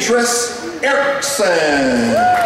Beatrice Erickson.